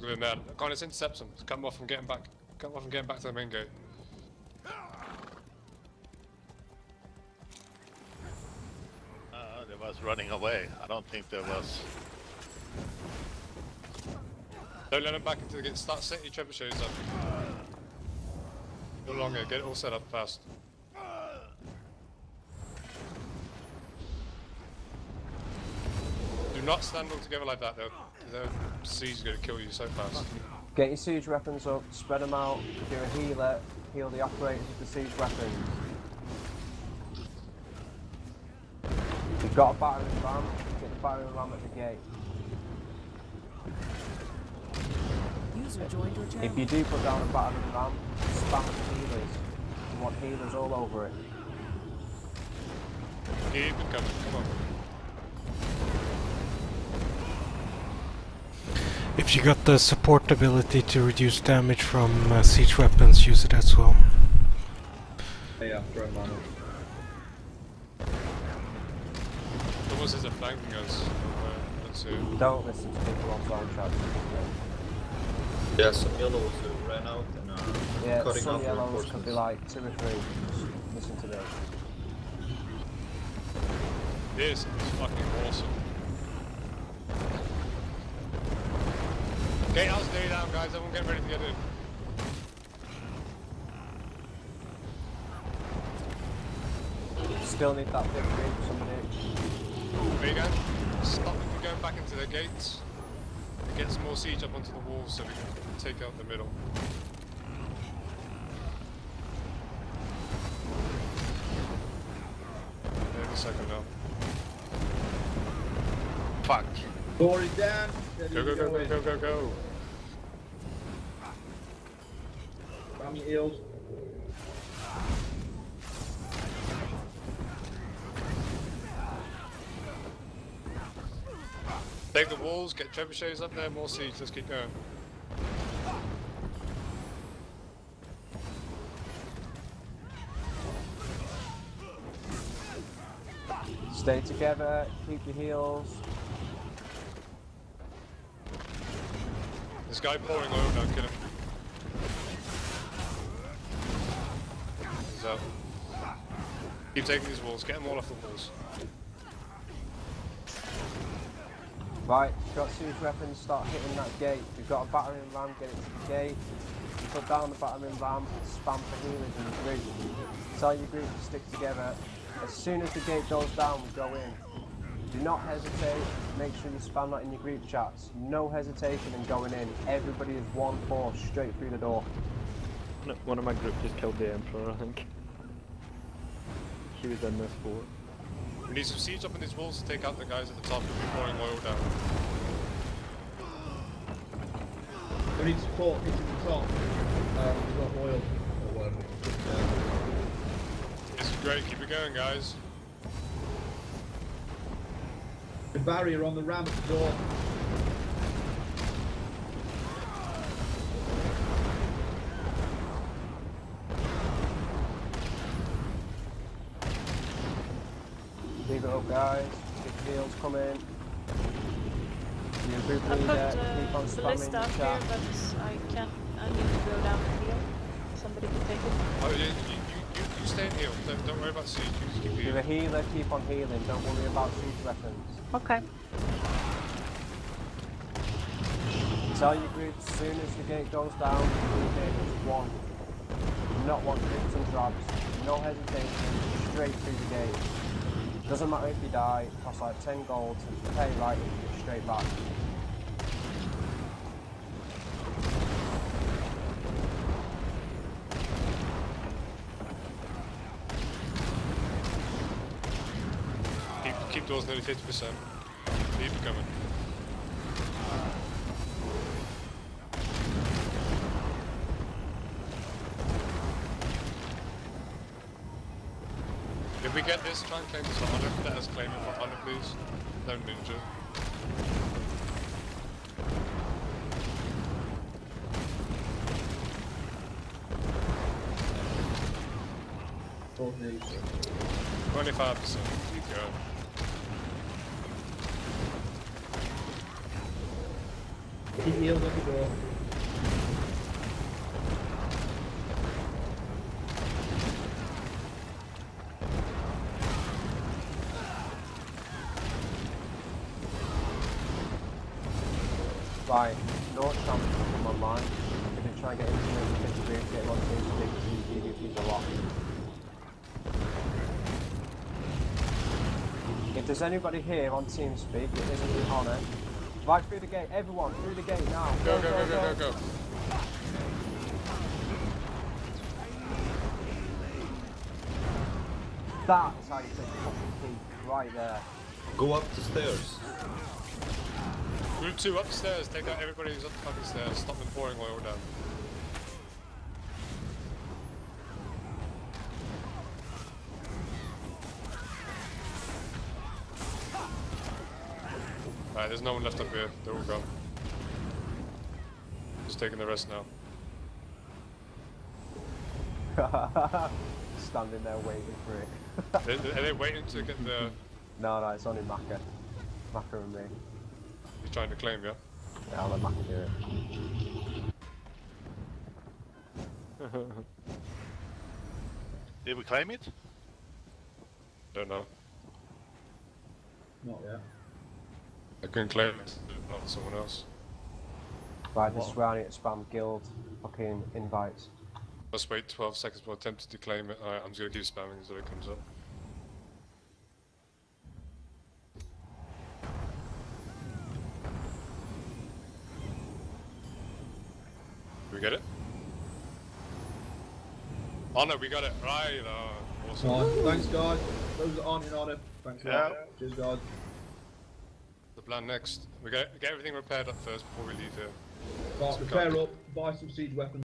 Look at him there. Go on, let's intercept him. Cut him off from getting back. Cut him off from getting back to the main gate. Uh, they was running away. I don't think there was. Don't let him back into the gate. Start setting your trebuchets up. No longer. Get it all set up fast. Do not stand all together like that though. The siege is going to kill you so fast. Get your siege weapons up, spread them out, do a healer, heal the operators with the siege weapons. You've got a battering ram, get the battering ram at the gate. User joined your channel. If you do put down a battering ram, spam the healers. You want healers all over it. Keep it coming. Come on. If you got the support ability to reduce damage from uh, siege weapons, use it as well. Yeah, throw him on it. The ones that flanking us. Uh, let's see. Don't listen to people on phone chat. Yeah, some yellows who ran out and are Yeah, cutting some off yellows could be reinforcements. like two or three. Listen to this. This is fucking awesome. Gatehouse nearly down, guys. Everyone get ready to get in. Still need that big group, somebody. There you go. Stop them from going back into their gates. And get some more siege up onto the walls so we can take out the middle. Maybe a second now. Fuck. Dory down. Ready Go, go, go, go, go, go, go. Ram your heals. Take the walls, get trebuchets up there, more siege, let's keep going. Stay together, keep your heals. This guy pouring oil down, kill him. Out. Keep taking these walls, get them all off the walls. Right, got siege weapons, start hitting that gate. We've got a battering ram, get it to the gate. Put down the battering ram, spam for healers in the group. Tell your group to stick together. As soon as the gate goes down, we go in. Do not hesitate, make sure you spam that in your group chats. No hesitation in going in. Everybody is one force straight through the door. No, One of my group just killed the Emperor, I think. He was in this fort. We need some siege up in these walls to take out the guys at the top who've been pouring oil down. We need support getting to the top. Um, we've got oil. Or whatever. This is great, keep it going guys. The barrier on the ram at the door. Leave guys. Big heals coming. Your group I leader, put keep on uh, the spamming list the out here, but I can't. I need to go down and heal. Somebody can take it. Oh, you, you, you, you, you stay in heal, don't, don't worry about siege, you just keep You're a healer, keep on healing. Don't worry about siege weapons. Okay. Tell your group as soon as the gate goes down, leave it as one. Not one drips and drops. No hesitation, straight through the gate. Doesn't matter if you die, it costs like 10 gold to pay right and get straight back. Keep, keep doors nearly 50%. Keep coming. If we get this, try and claim this for honor. Let us claim it for honor, please. No ninja. 25%. Keep going. Keep your heals on the door. Right, no chance to come online. We're going to try and get into the disagree, get him on TeamSpeak because he DDP's a lot. If there's anybody here on TeamSpeak, it isn't on it. Right through the gate, everyone, through the gate now. Go, go, go, go, go, go. That is how you take the fucking key, right there. Go up the stairs. Group 2 upstairs, take out everybody who's up the fucking stairs. Stop them pouring oil down. Alright, there's no one left up here. They're all gone. Just taking the rest now. Standing there waiting for it. They- they- Are they waiting to get the... no, no, it's only Maka. Maka and me. You're trying to claim, yeah? Yeah, I'll let Maka do it. Did we claim it? Don't know. Not yet. I couldn't claim it. Not someone else. Right, this is where I spam guild fucking invites. Let's wait 12 seconds for attempted to claim it. Alright, I'm just gonna keep spamming until it comes up. We get it? Oh no, we got it. Right, uh, awesome. Thanks, guys. Those in on it. Thanks a lot. Yeah. Cheers, guys. The plan next. We get, get everything repaired up first before we leave here. Right, repair up, buy some siege weapons.